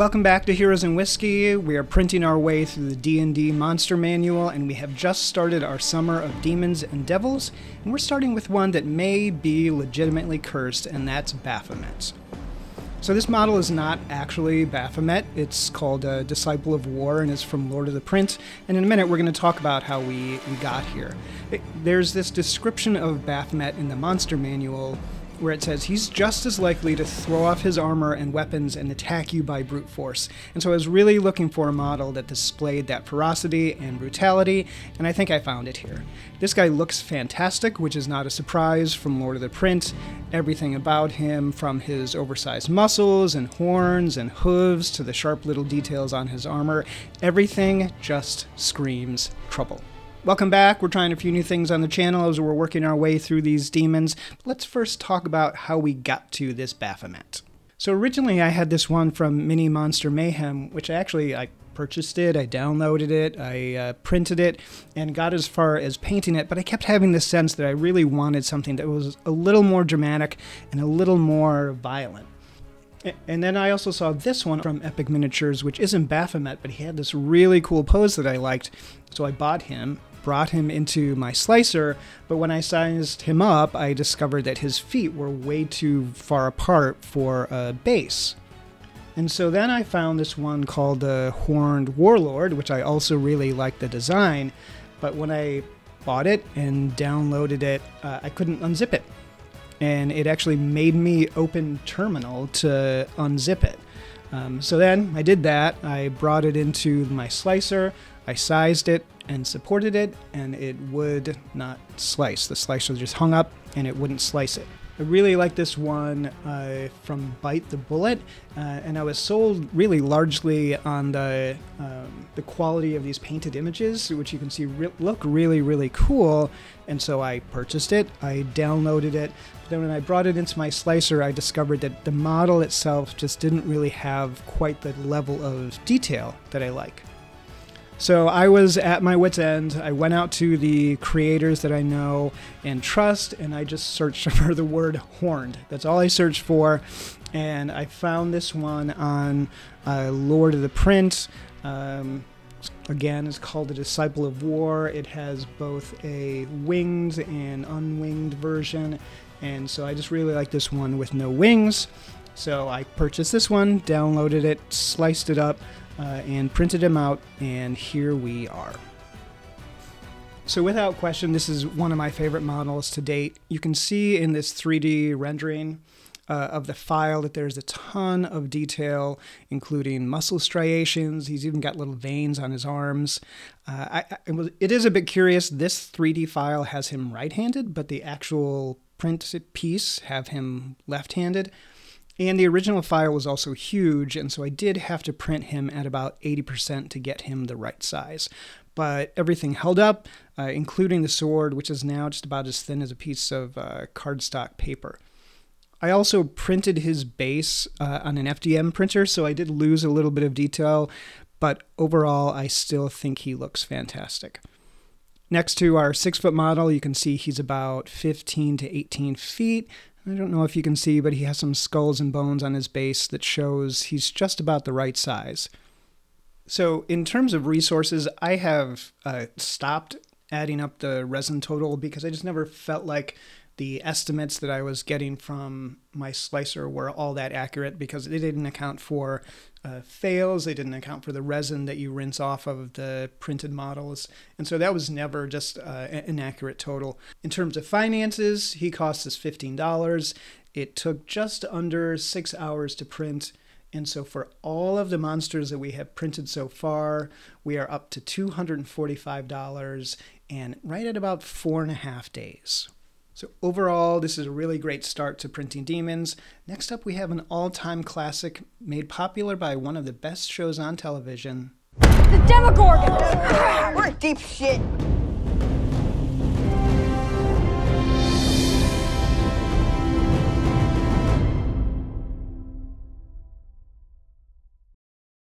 Welcome back to Heroes and Whiskey. We are printing our way through the D&D Monster Manual and we have just started our summer of demons and devils, and we're starting with one that may be legitimately cursed and that's Baphomet. So this model is not actually Baphomet. It's called a Disciple of War and is from Lord of the Print. And in a minute, we're going to talk about how we, we got here. It, there's this description of Baphomet in the Monster Manual where it says he's just as likely to throw off his armor and weapons and attack you by brute force. And so I was really looking for a model that displayed that ferocity and brutality, and I think I found it here. This guy looks fantastic, which is not a surprise from Lord of the Print. Everything about him, from his oversized muscles and horns and hooves to the sharp little details on his armor, everything just screams trouble. Welcome back. We're trying a few new things on the channel as we're working our way through these demons. Let's first talk about how we got to this Baphomet. So originally I had this one from Mini Monster Mayhem, which actually I purchased it, I downloaded it, I uh, printed it, and got as far as painting it, but I kept having the sense that I really wanted something that was a little more dramatic and a little more violent. And then I also saw this one from Epic Miniatures, which isn't Baphomet, but he had this really cool pose that I liked. So I bought him brought him into my slicer, but when I sized him up, I discovered that his feet were way too far apart for a base. And so then I found this one called the Horned Warlord, which I also really liked the design, but when I bought it and downloaded it, uh, I couldn't unzip it. And it actually made me open Terminal to unzip it. Um, so then I did that. I brought it into my slicer, I sized it and supported it, and it would not slice. The slicer just hung up and it wouldn't slice it. I really like this one uh, from Bite the Bullet, uh, and I was sold really largely on the um, the quality of these painted images, which you can see re- look really really cool. And so I purchased it. I downloaded it. But then when I brought it into my slicer, I discovered that the model itself just didn't really have quite the level of detail that I like. So I was at my wits' end. I went out to the creators that I know and trust, and I just searched for the word horned. That's all I searched for. And I found this one on uh, Lord of the Print. Um, again, it's called the Disciple of War. It has both a winged and unwinged version. And so I just really like this one with no wings. So I purchased this one, downloaded it, sliced it up, uh, and printed them out, and here we are. So without question, this is one of my favorite models to date. You can see in this 3D rendering uh, of the file that there's a ton of detail, including muscle striations. He's even got little veins on his arms. Uh, I, I, it is a bit curious. This 3D file has him right-handed, but the actual print piece have him left-handed. And the original file was also huge, and so I did have to print him at about 80% to get him the right size. But everything held up, uh, including the sword, which is now just about as thin as a piece of uh, cardstock paper. I also printed his base uh, on an FDM printer, so I did lose a little bit of detail, but overall, I still think he looks fantastic. Next to our six foot model, you can see he's about 15 to 18 feet, I don't know if you can see, but he has some skulls and bones on his base that shows he's just about the right size. So, in terms of resources, I have uh, stopped adding up the resin total because I just never felt like the estimates that I was getting from my slicer were all that accurate because they didn't account for uh, fails, they didn't account for the resin that you rinse off of the printed models, and so that was never just uh, an accurate total. In terms of finances, he cost us $15. It took just under six hours to print. And so, for all of the monsters that we have printed so far, we are up to $245 and right at about four and a half days. So overall, this is a really great start to printing demons. Next up, we have an all-time classic made popular by one of the best shows on television. The Demogorgon! We're deep shit.